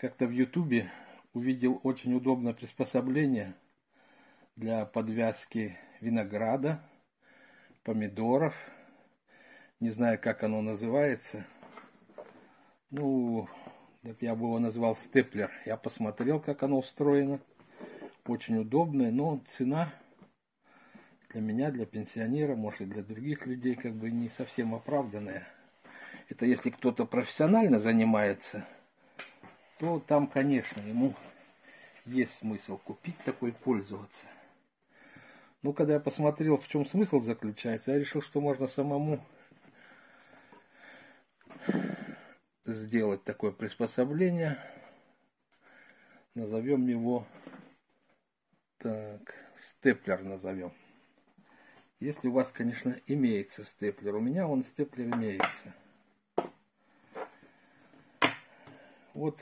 Как-то в Ютубе увидел очень удобное приспособление для подвязки винограда, помидоров. Не знаю, как оно называется. Ну, я бы его назвал степлер. Я посмотрел, как оно устроено. Очень удобное, но цена для меня, для пенсионера, может и для других людей, как бы не совсем оправданная. Это если кто-то профессионально занимается, то там, конечно, ему есть смысл купить такой пользоваться. Ну, когда я посмотрел, в чем смысл заключается, я решил, что можно самому сделать такое приспособление. Назовем его так, степлер назовем. Если у вас, конечно, имеется степлер. У меня он степлер имеется. Вот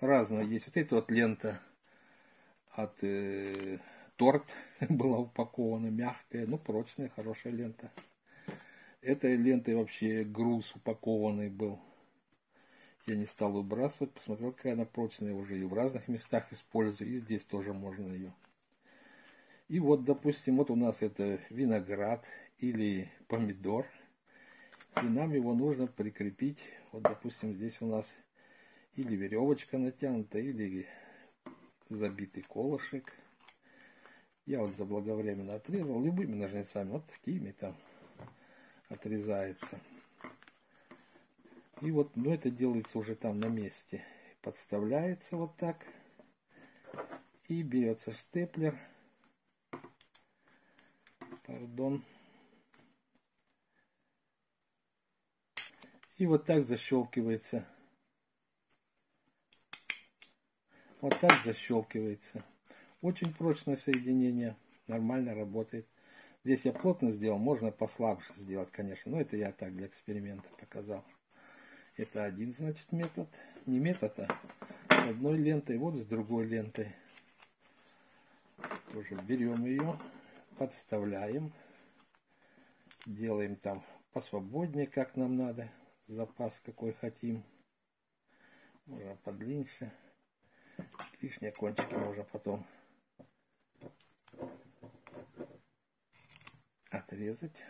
разная есть. Вот эта вот лента от э, торт была упакована, мягкая, ну прочная, хорошая лента. Этой лентой вообще груз упакованный был. Я не стал выбрасывать, посмотрел, какая она прочная уже и в разных местах использую, и здесь тоже можно ее. И вот, допустим, вот у нас это виноград или помидор. И нам его нужно прикрепить. Вот, допустим, здесь у нас или веревочка натянута, или забитый колышек. Я вот заблаговременно отрезал любыми ножницами, вот такими там отрезается. И вот, ну это делается уже там на месте. Подставляется вот так. И берется степлер пардон. И вот так защелкивается. Вот так защелкивается. Очень прочное соединение. Нормально работает. Здесь я плотно сделал. Можно послабше сделать, конечно. Но это я так для эксперимента показал. Это один, значит, метод. Не метод, а с одной лентой. Вот с другой лентой. Тоже берем ее подставляем, делаем там посвободнее, как нам надо, запас какой хотим, можно подлиннее, лишние кончики можно потом отрезать.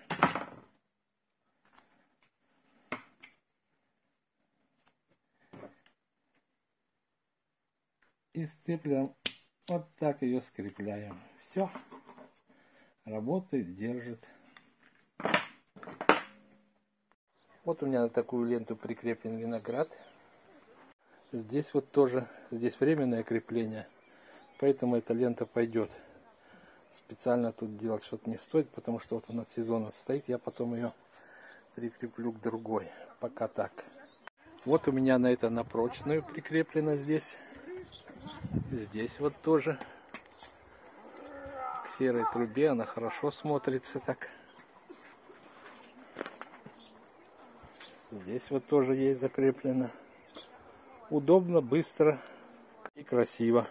И степлем вот так ее скрепляем. Все работает, держит. Вот у меня на такую ленту прикреплен виноград. Здесь вот тоже, здесь временное крепление, поэтому эта лента пойдет. Специально тут делать что-то не стоит, потому что вот у нас сезон отстоит, я потом ее прикреплю к другой. Пока так. Вот у меня на это на прочную прикреплено здесь. Здесь вот тоже серой трубе, она хорошо смотрится так. Здесь вот тоже есть закреплено. Удобно, быстро и красиво.